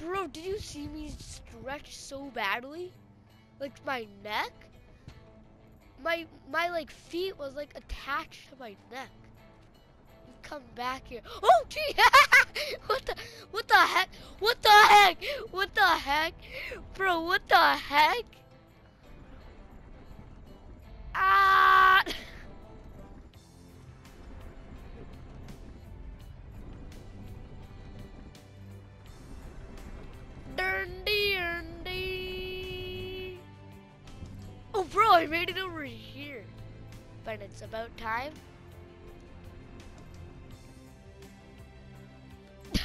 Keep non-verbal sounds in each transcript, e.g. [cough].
Bro, did you see me stretch so badly? Like my neck? My my like feet was like attached to my neck. You come back here. Oh gee! [laughs] what the what the heck? What the heck? What the heck? Bro, what the heck? Ah! Oh, I made it over here. But it's about time. [laughs]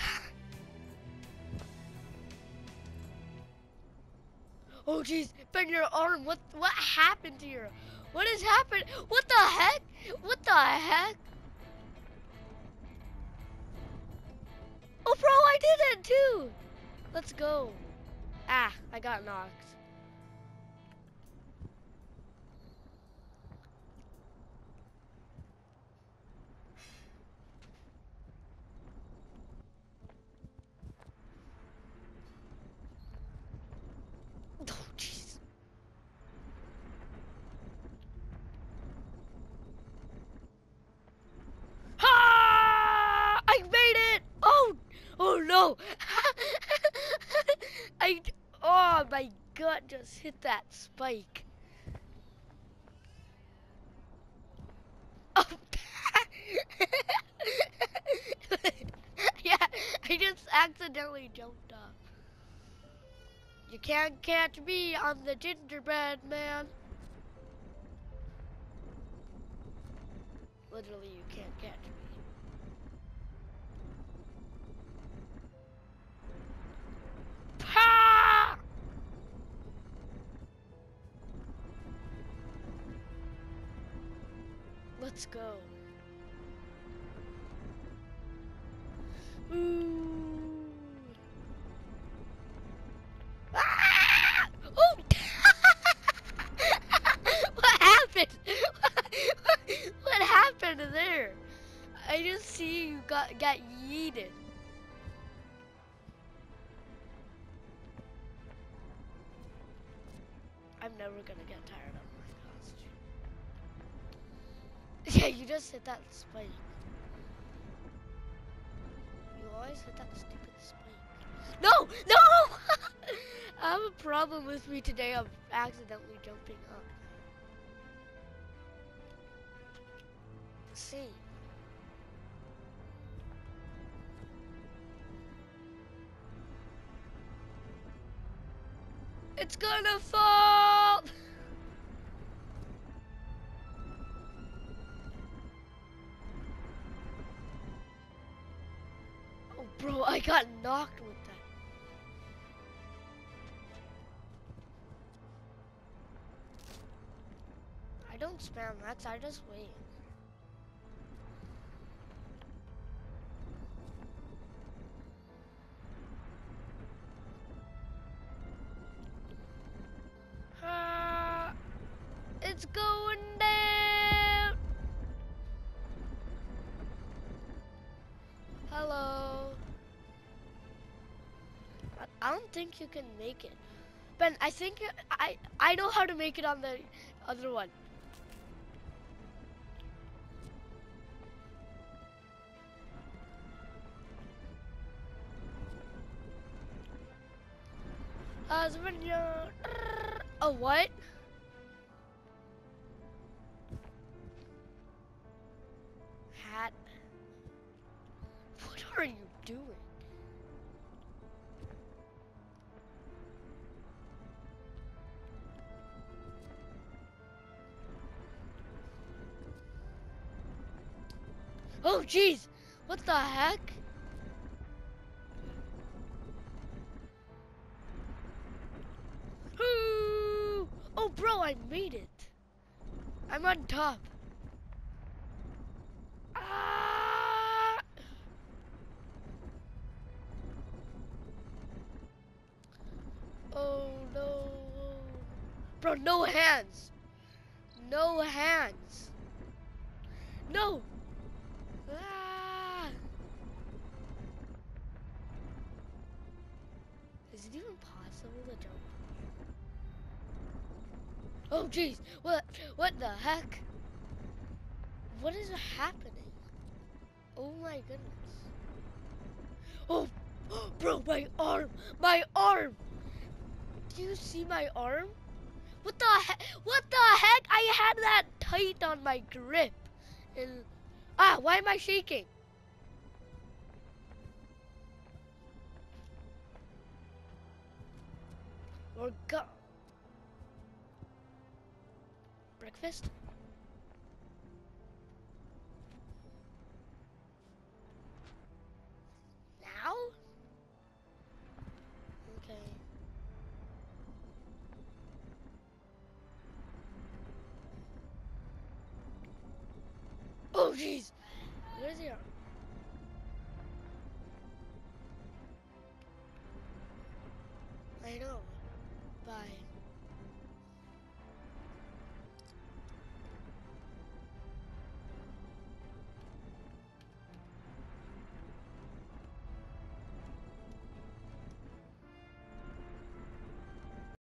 oh, jeez, Ben, your arm. What? What happened to your? What has happened? What the heck? What the heck? Oh, bro, I did it too. Let's go. Ah, I got knocked. Oh, jeez. Ah! I made it! Oh, oh no! I, oh my gut just hit that spike. Oh, [laughs] yeah, I just accidentally jumped up. You can't catch me, I'm the gingerbread man. Literally, you can't catch me. Go. Ooh. Ah! Oh! [laughs] what happened? [laughs] what happened there? I just see you got got yeeted. I'm never gonna get tired of my costume. [laughs] Yeah, you just hit that spike. You always hit that stupid spike. No! No! [laughs] I have a problem with me today of accidentally jumping up. See. It's gonna fall! Bro, I got knocked with that. I don't spam that, I just wait. Ah, it's going I, don't think you can make it. Ben, I think I I know how to make it on the other one. Husband, you're- a what? Hat. What are you doing? Oh, jeez! What the heck? Oh, bro, I made it. I'm on top. Ah! Oh no. Bro, no hands. No hands. No. Oh jeez, what what the heck? What is happening? Oh my goodness. Oh, [gasps] bro, my arm, my arm. Do you see my arm? What the heck? What the heck? I had that tight on my grip. And ah, why am I shaking? Or go. Breakfast? Now? Okay. Oh jeez! Where's he? I know. Bye.